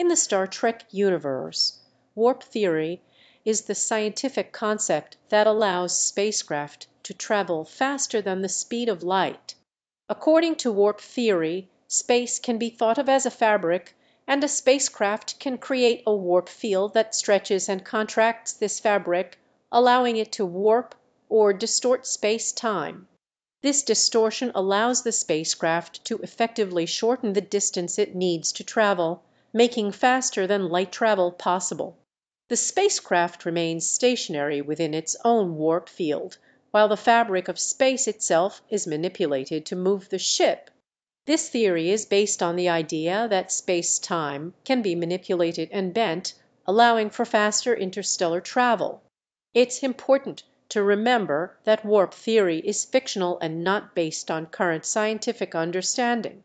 In the Star Trek universe, warp theory is the scientific concept that allows spacecraft to travel faster than the speed of light. According to warp theory space can be thought of as a fabric, and a spacecraft can create a warp field that stretches and contracts this fabric, allowing it to warp or distort space time. This distortion allows the spacecraft to effectively shorten the distance it needs to travel, making faster than light travel possible. The spacecraft remains stationary within its own warp field, while the fabric of space itself is manipulated to move the ship. This theory is based on the idea that space time can be manipulated and bent, allowing for faster interstellar travel. It's important to remember that warp theory is fictional and not based on current scientific understanding.